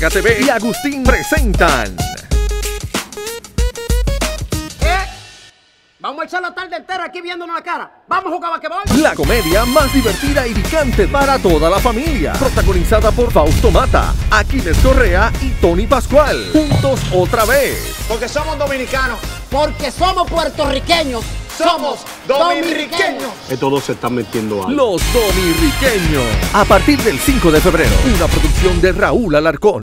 Mega TV y Agustín presentan ¿Eh? Vamos a echar la tarde entera aquí viéndonos la cara. Vamos a jugar basquetbol. la comedia más divertida y picante para toda la familia. Protagonizada por Fausto Mata, Aquiles Correa y Tony Pascual. Juntos otra vez. Porque somos dominicanos. Porque somos puertorriqueños. Somos dominiqueños. Estos dos se están metiendo a Los Dominiqueños. A partir del 5 de febrero, una producción de Raúl Alarcón.